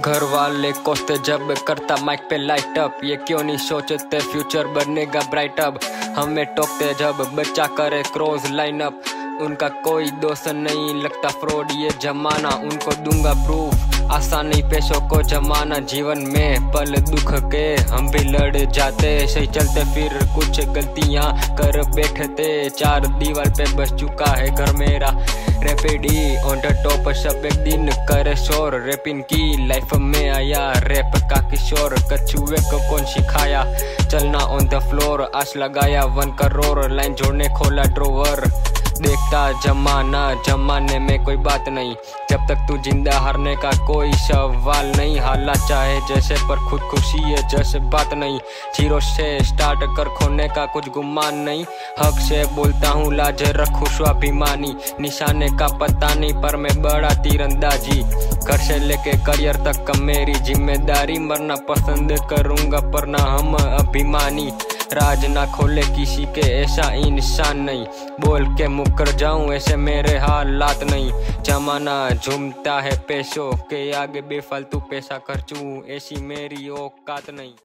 घर वाले कोसते जब करता माइक पे लाइट अप ये क्यों नहीं सोचते फ्यूचर बनेगा ब्राइट अप हमें टोकते जब बच्चा करे क्रोज लाइन अप उनका कोई दोस्त नहीं लगता फ्रॉड ये जमाना उनको दूँगा प्रूफ आसान पैसों को जमाना जीवन में पल दुख के हम भी लड़ जाते। सही चलते फिर कुछ गलतियाँ कर बैठते। चार दीवार पे बस चुका है घर मेरा। रेपिडी ऑन द टॉप सब एक दिन करे शोर। रेपिन की लाइफ में आया रैप का किशोर। कछुए को कौन सिखाया? चलना ऑन द फ्लोर आश लगाया वन करोड़ लाइन जोड़ने खोला ड्रोवर देखता जमाना, जमाने में कोई बात नहीं। जब तक तू ज़िंदा, हारने का कोई सवाल नहीं। हाला चाहे जैसे पर खुद खुशी है, जैसे बात नहीं। ज़ीरो से स्टार्ट कर खोने का कुछ गुमान नहीं। हक से बोलता हूँ, लाज रखू स्वाभिमानी। निशाने का पता नहीं, पर मैं बड़ा तीरंदाजी। घर से लेके करियर तक का मेरी ज़िम्मेदारी। मरना पसंद करूँगा, पर ना हम अभिमानी। राज ना खोले किसी के, ऐसा इंसान नहीं। बोल के मुकर जाऊँ, ऐसे मेरे हालात नहीं। जमाना झूमता है पैसों के आगे बेफालतू पैसा खर्चू, ऐसी मेरी औकात नहीं।